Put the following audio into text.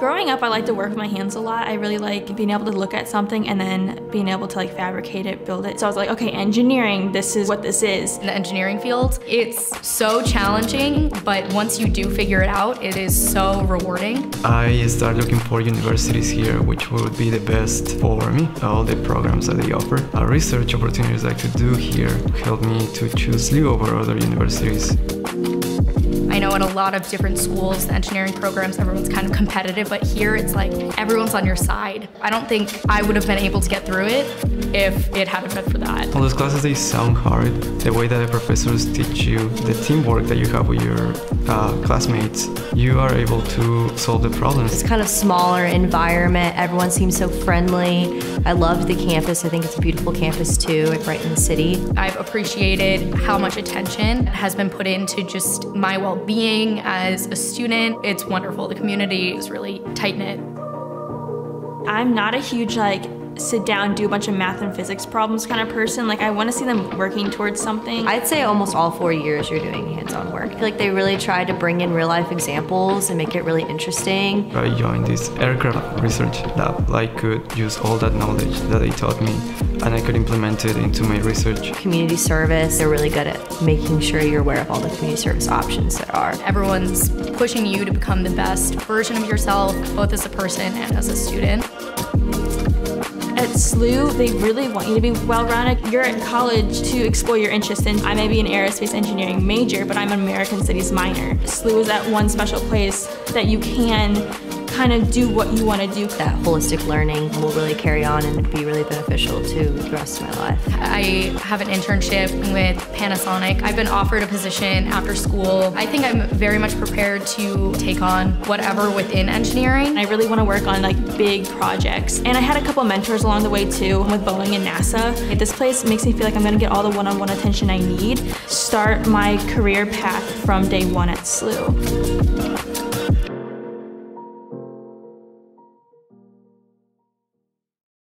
Growing up, I like to work with my hands a lot. I really like being able to look at something and then being able to like fabricate it, build it. So I was like, okay, engineering, this is what this is. In the engineering field, it's so challenging, but once you do figure it out, it is so rewarding. I started looking for universities here which would be the best for me, all the programs that they offer. Research opportunities I could do here helped me to choose SLU over other universities. I know in a lot of different schools, the engineering programs, everyone's kind of competitive, but here it's like everyone's on your side. I don't think I would have been able to get through it if it hadn't been for that. All those classes, they sound hard. The way that the professors teach you, the teamwork that you have with your uh, classmates, you are able to solve the problems. It's kind of smaller environment. Everyone seems so friendly. I loved the campus. I think it's a beautiful campus too, like right in the city. I've appreciated how much attention has been put into just my well-being as a student. It's wonderful. The community is really tight-knit. I'm not a huge like sit down, do a bunch of math and physics problems kind of person. Like I want to see them working towards something. I'd say almost all four years you're doing hands-on work. I feel like they really tried to bring in real-life examples and make it really interesting. I joined this aircraft research lab. I could use all that knowledge that they taught me and I could implement it into my research. Community service, they're really good at making sure you're aware of all the community service options that are. Everyone's pushing you to become the best version of yourself, both as a person and as a student. At SLU, they really want you to be well-rounded. You're at college to explore your interests, and I may be an aerospace engineering major, but I'm an American Studies minor. SLU is that one special place that you can kind of do what you want to do. That holistic learning will really carry on and be really beneficial to the rest of my life. I have an internship with Panasonic. I've been offered a position after school. I think I'm very much prepared to take on whatever within engineering. I really want to work on like big projects. And I had a couple mentors along the way too with Boeing and NASA. This place makes me feel like I'm going to get all the one-on-one -on -one attention I need. Start my career path from day one at SLU.